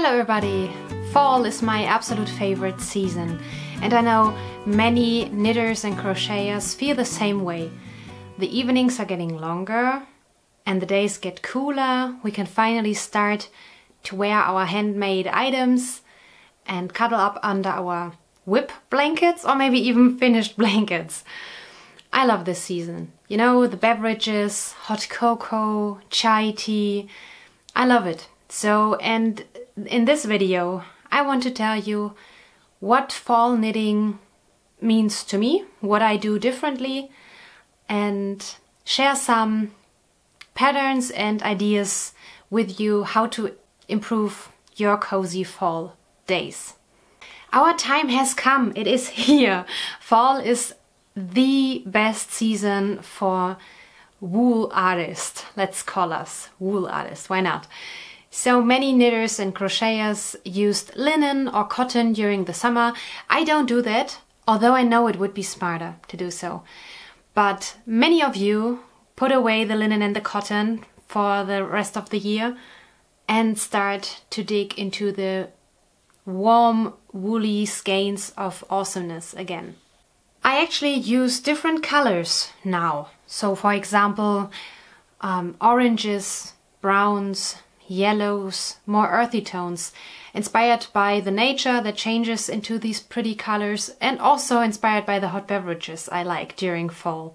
Hello everybody! Fall is my absolute favorite season and I know many knitters and crocheters feel the same way. The evenings are getting longer and the days get cooler. We can finally start to wear our handmade items and cuddle up under our WIP blankets or maybe even finished blankets. I love this season. You know, the beverages, hot cocoa, chai tea. I love it. So, and in this video, I want to tell you what fall knitting means to me, what I do differently, and share some patterns and ideas with you how to improve your cozy fall days. Our time has come, it is here. Fall is the best season for wool artists, let's call us wool artists, why not? So many knitters and crocheters used linen or cotton during the summer. I don't do that, although I know it would be smarter to do so. But many of you put away the linen and the cotton for the rest of the year and start to dig into the warm woolly skeins of awesomeness again. I actually use different colors now. So for example, um, oranges, browns, yellows, more earthy tones, inspired by the nature that changes into these pretty colors and also inspired by the hot beverages I like during fall.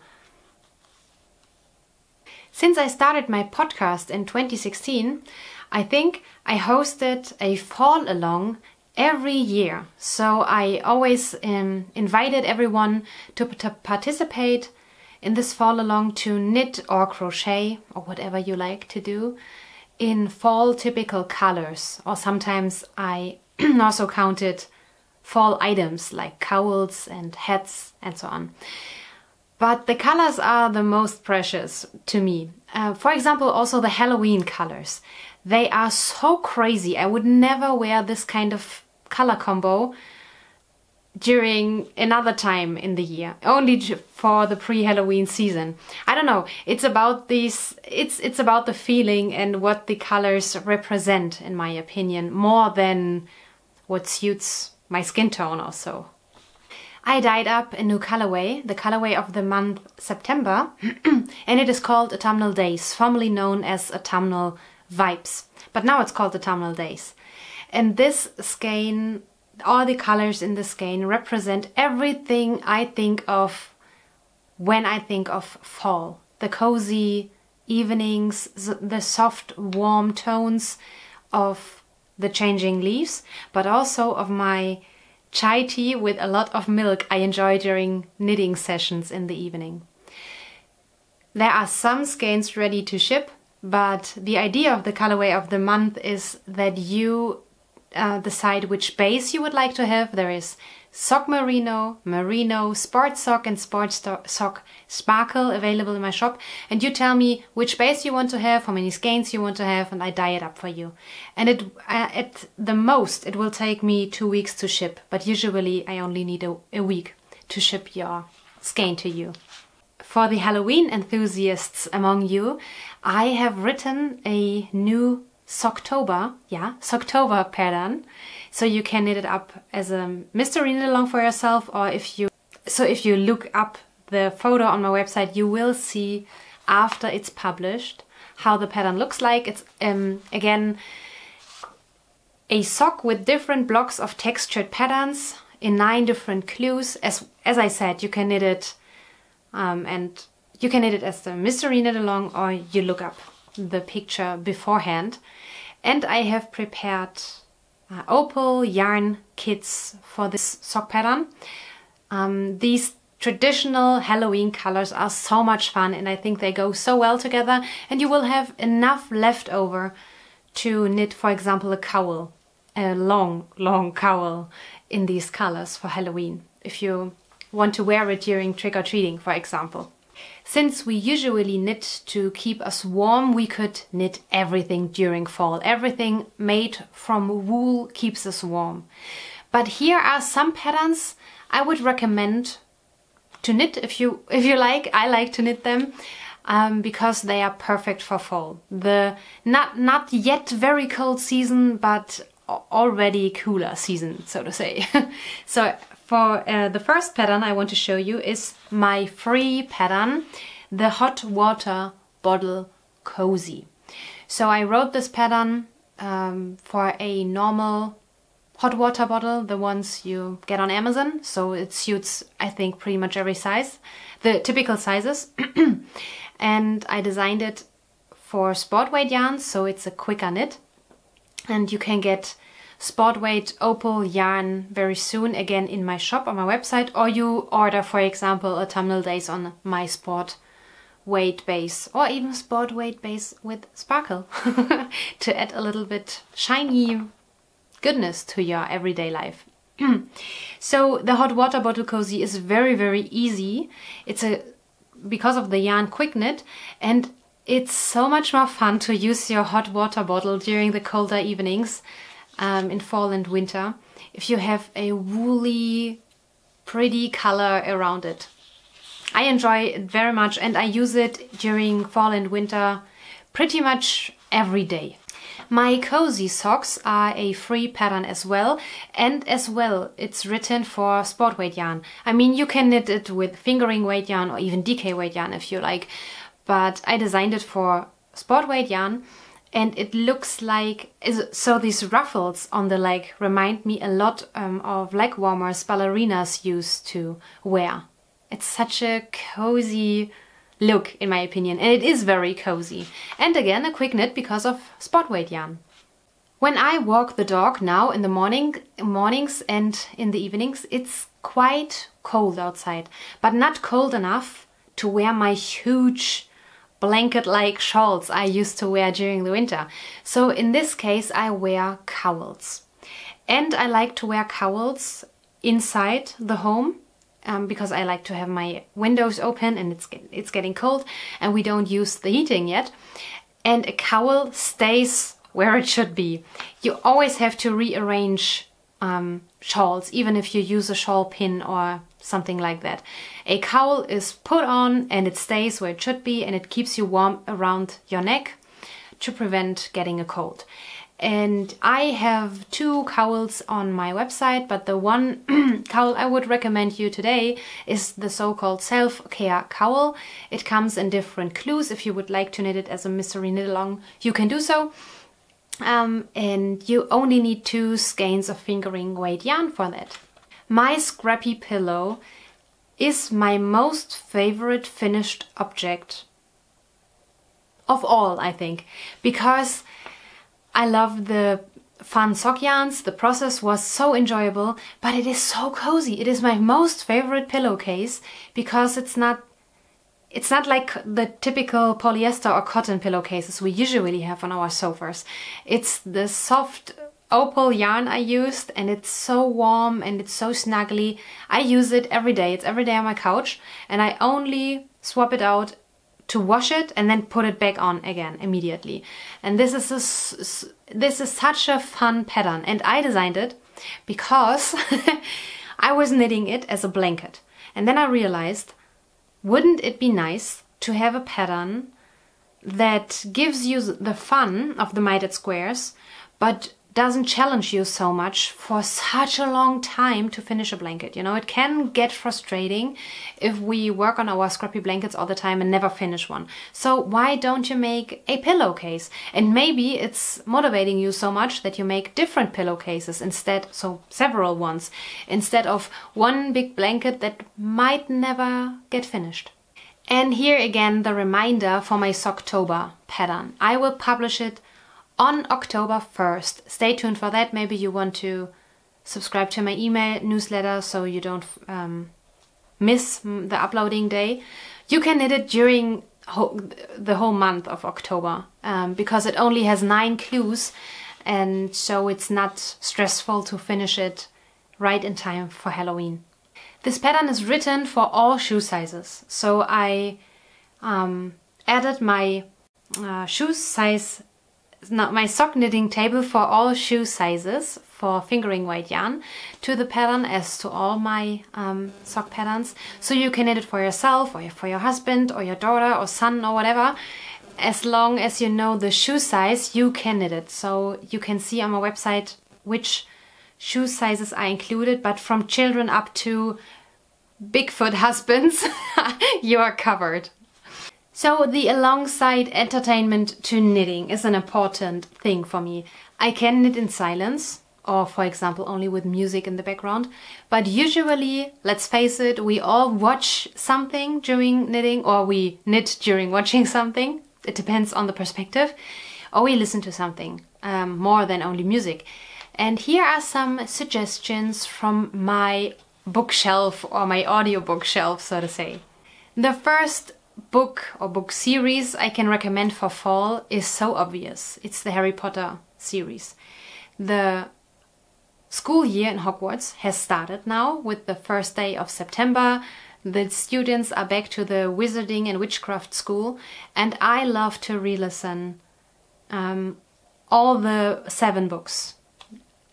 Since I started my podcast in 2016, I think I hosted a fall along every year. So I always um, invited everyone to, to participate in this fall along to knit or crochet or whatever you like to do in fall typical colors or sometimes I also counted fall items like cowls and hats and so on. But the colors are the most precious to me. Uh, for example, also the Halloween colors. They are so crazy. I would never wear this kind of color combo during another time in the year only for the pre-halloween season. I don't know. It's about these it's it's about the feeling and what the colors represent in my opinion more than what suits my skin tone or so i dyed up a new colorway the colorway of the month september and it is called autumnal days formerly known as autumnal vibes but now it's called autumnal days. And this skein all the colors in the skein represent everything I think of when I think of fall. The cozy evenings, the soft warm tones of the changing leaves, but also of my chai tea with a lot of milk I enjoy during knitting sessions in the evening. There are some skeins ready to ship, but the idea of the colorway of the month is that you uh, decide which base you would like to have. There is sock merino, merino, sport sock and sport sock sparkle available in my shop. And you tell me which base you want to have, how many skeins you want to have, and I dye it up for you. And it, uh, at the most, it will take me two weeks to ship, but usually I only need a, a week to ship your skein to you. For the Halloween enthusiasts among you, I have written a new Socktober, yeah, Socktober pattern. So you can knit it up as a mystery knit along for yourself or if you, so if you look up the photo on my website, you will see after it's published how the pattern looks like. It's um, again a sock with different blocks of textured patterns in nine different clues. As, as I said, you can knit it um, and you can knit it as the mystery knit along or you look up the picture beforehand. And I have prepared uh, opal yarn kits for this sock pattern. Um, these traditional Halloween colors are so much fun and I think they go so well together and you will have enough left over to knit, for example, a cowl, a long, long cowl in these colors for Halloween if you want to wear it during trick-or-treating, for example. Since we usually knit to keep us warm, we could knit everything during fall. Everything made from wool keeps us warm. But here are some patterns I would recommend to knit if you if you like. I like to knit them. Um, because they are perfect for fall. The not not yet very cold season, but already cooler season, so to say. so for uh, the first pattern I want to show you is my free pattern, the hot water bottle cozy. So I wrote this pattern um, for a normal hot water bottle, the ones you get on Amazon. So it suits, I think, pretty much every size, the typical sizes. and I designed it for sport weight yarns, so it's a quicker knit. And you can get sport weight opal yarn very soon again in my shop on my website, or you order, for example, autumnal days on my sport weight base or even sport weight base with sparkle to add a little bit shiny goodness to your everyday life. so the hot water bottle cozy is very very easy. It's a because of the yarn quick knit and it's so much more fun to use your hot water bottle during the colder evenings um, in fall and winter if you have a woolly pretty color around it. I enjoy it very much and I use it during fall and winter pretty much every day. My cozy socks are a free pattern as well and as well it's written for sport weight yarn. I mean you can knit it with fingering weight yarn or even DK weight yarn if you like but I designed it for sport weight yarn and it looks like so these ruffles on the leg remind me a lot um, of leg warmers ballerinas used to wear. It's such a cozy look in my opinion and it is very cozy. And again a quick knit because of sport weight yarn. When I walk the dog now in the morning, mornings and in the evenings, it's quite cold outside, but not cold enough to wear my huge blanket-like shawls I used to wear during the winter. So in this case I wear cowls. And I like to wear cowls inside the home um, because I like to have my windows open and it's, it's getting cold and we don't use the heating yet. And a cowl stays where it should be. You always have to rearrange um, shawls, even if you use a shawl pin or something like that. A cowl is put on and it stays where it should be and it keeps you warm around your neck to prevent getting a cold and I have two cowls on my website but the one cowl I would recommend you today is the so-called self-care cowl. It comes in different clues. If you would like to knit it as a mystery knit along you can do so. Um, and you only need two skeins of fingering weight yarn for that. My scrappy pillow is my most favorite finished object of all I think because I love the fun sock yarns. The process was so enjoyable, but it is so cozy. It is my most favorite pillowcase because it's not it's not like the typical polyester or cotton pillowcases we usually have on our sofas. It's the soft opal yarn I used and it's so warm and it's so snuggly. I use it every day. It's every day on my couch and I only swap it out to wash it and then put it back on again immediately. And this is a, this is such a fun pattern and I designed it because I was knitting it as a blanket. And then I realized, wouldn't it be nice to have a pattern that gives you the fun of the mitered squares, but doesn't challenge you so much for such a long time to finish a blanket. You know, it can get frustrating if we work on our scrappy blankets all the time and never finish one. So why don't you make a pillowcase? And maybe it's motivating you so much that you make different pillowcases instead, so several ones, instead of one big blanket that might never get finished. And here again the reminder for my Socktober pattern. I will publish it on October 1st. Stay tuned for that. Maybe you want to subscribe to my email newsletter so you don't um, miss the uploading day. You can knit it during the whole month of October um, because it only has nine clues and so it's not stressful to finish it right in time for Halloween. This pattern is written for all shoe sizes so I um, added my uh, shoe size my sock knitting table for all shoe sizes for fingering weight yarn to the pattern as to all my um, sock patterns. So you can knit it for yourself or for your husband or your daughter or son or whatever. As long as you know the shoe size, you can knit it. So you can see on my website which shoe sizes are included, but from children up to Bigfoot husbands, you are covered. So the alongside entertainment to knitting is an important thing for me. I can knit in silence, or for example only with music in the background, but usually, let's face it, we all watch something during knitting or we knit during watching something. It depends on the perspective. Or we listen to something um, more than only music. And here are some suggestions from my bookshelf or my audiobook shelf, so to say. The first book or book series I can recommend for fall is so obvious. It's the Harry Potter series. The school year in Hogwarts has started now with the first day of September. The students are back to the wizarding and witchcraft school, and I love to re listen um, all the seven books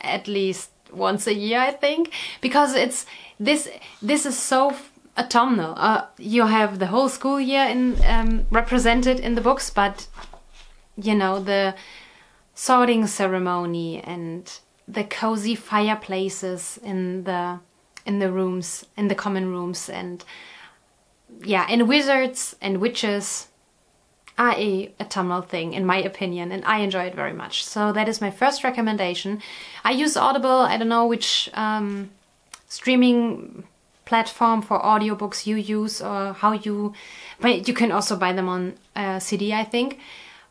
at least once a year, I think, because it's this. This is so autumnal. Uh, you have the whole school year in um, represented in the books, but you know the sorting ceremony and the cozy fireplaces in the in the rooms in the common rooms and yeah and wizards and witches are a autumnal thing in my opinion and I enjoy it very much. So that is my first recommendation. I use Audible, I don't know which um, streaming platform for audiobooks you use or how you but you can also buy them on uh, CD I think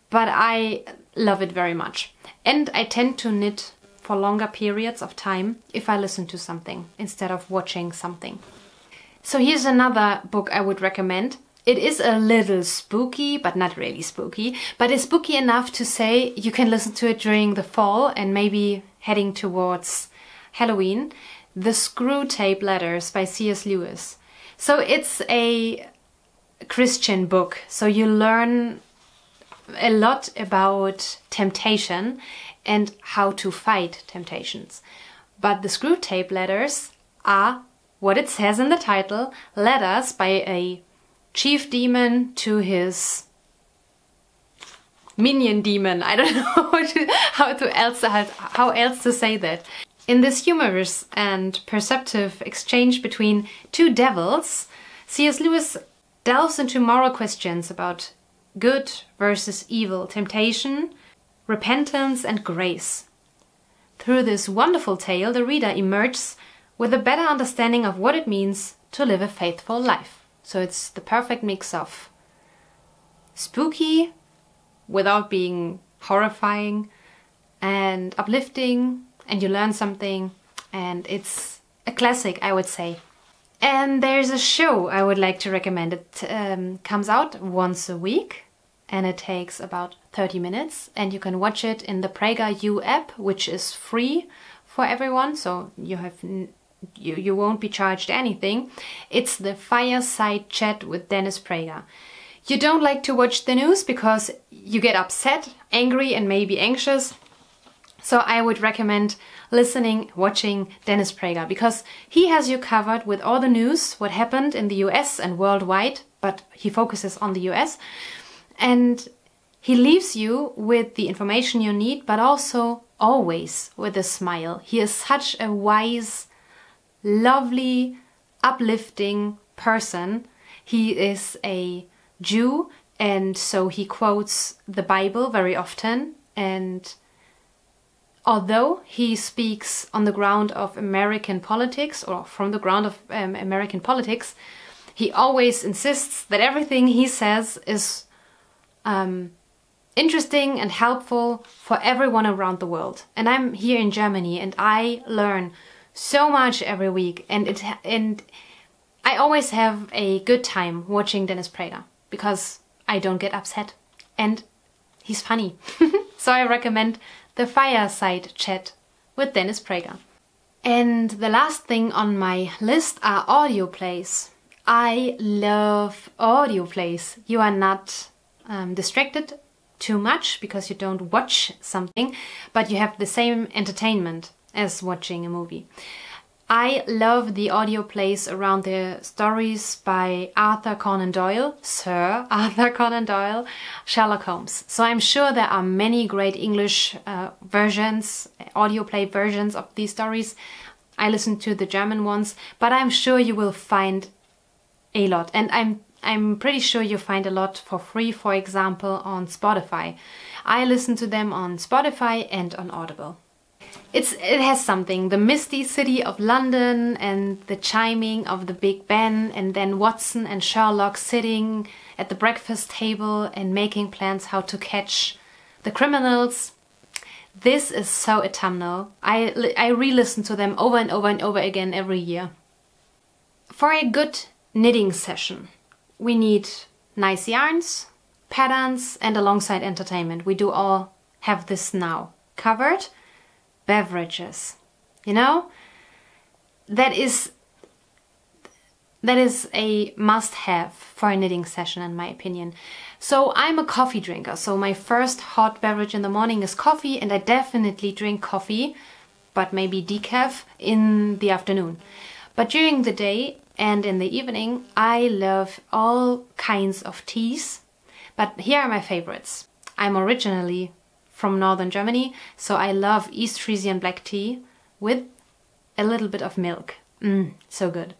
but I love it very much and I tend to knit for longer periods of time if I listen to something instead of watching something. So here's another book I would recommend it is a little spooky, but not really spooky, but it's spooky enough to say you can listen to it during the fall and maybe heading towards Halloween. The Screwtape Letters by C.S. Lewis. So it's a Christian book, so you learn a lot about temptation and how to fight temptations. But the Screwtape Letters are what it says in the title letters by a chief demon to his minion demon. I don't know how to else how else to say that. In this humorous and perceptive exchange between two devils, C.S. Lewis delves into moral questions about good versus evil, temptation, repentance, and grace. Through this wonderful tale, the reader emerges with a better understanding of what it means to live a faithful life. So it's the perfect mix of spooky without being horrifying and uplifting and you learn something and it's a classic I would say. And there's a show I would like to recommend. It um, comes out once a week and it takes about 30 minutes and you can watch it in the PragerU app which is free for everyone so you have you, you won't be charged anything. It's the Fireside Chat with Dennis Prager. You don't like to watch the news because you get upset, angry, and maybe anxious. So I would recommend listening, watching Dennis Prager because he has you covered with all the news, what happened in the US and worldwide, but he focuses on the US. And he leaves you with the information you need, but also always with a smile. He is such a wise lovely, uplifting person. He is a Jew and so he quotes the Bible very often and although he speaks on the ground of American politics or from the ground of um, American politics, he always insists that everything he says is um, interesting and helpful for everyone around the world. And I'm here in Germany and I learn so much every week, and it and I always have a good time watching Dennis Prager because I don't get upset, and he's funny. so I recommend the Fireside Chat with Dennis Prager. And the last thing on my list are audio plays. I love audio plays. You are not um, distracted too much because you don't watch something, but you have the same entertainment as watching a movie. I love the audio plays around the stories by Arthur Conan Doyle, Sir Arthur Conan Doyle, Sherlock Holmes. So I'm sure there are many great English uh, versions, audio play versions of these stories. I listen to the German ones, but I'm sure you will find a lot. And I'm I'm pretty sure you find a lot for free, for example, on Spotify. I listen to them on Spotify and on Audible. It's it has something. The misty city of London and the chiming of the Big Ben and then Watson and Sherlock sitting at the breakfast table and making plans how to catch the criminals. This is so autumnal. I I re-listen to them over and over and over again every year. For a good knitting session, we need nice yarns, patterns and alongside entertainment. We do all have this now covered beverages. You know? That is that is a must have for a knitting session in my opinion. So I'm a coffee drinker. So my first hot beverage in the morning is coffee and I definitely drink coffee, but maybe decaf in the afternoon. But during the day and in the evening, I love all kinds of teas. But here are my favorites. I'm originally from northern Germany. So I love East Frisian black tea with a little bit of milk. Mmm, so good.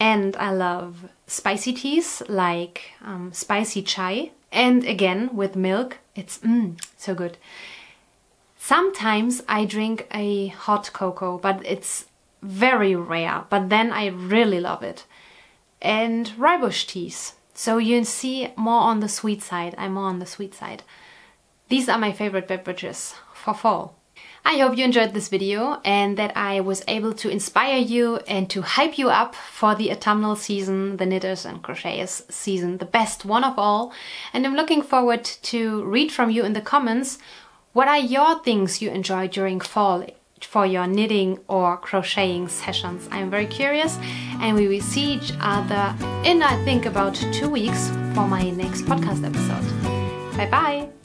And I love spicy teas like um, spicy chai. And again, with milk, it's mmm, so good. Sometimes I drink a hot cocoa, but it's very rare. But then I really love it. And rooibos teas. So you see more on the sweet side. I'm more on the sweet side. These are my favorite beverages for fall. I hope you enjoyed this video and that I was able to inspire you and to hype you up for the autumnal season, the knitters and crocheters season, the best one of all. And I'm looking forward to read from you in the comments what are your things you enjoy during fall for your knitting or crocheting sessions. I'm very curious and we will see each other in I think about two weeks for my next podcast episode. Bye bye!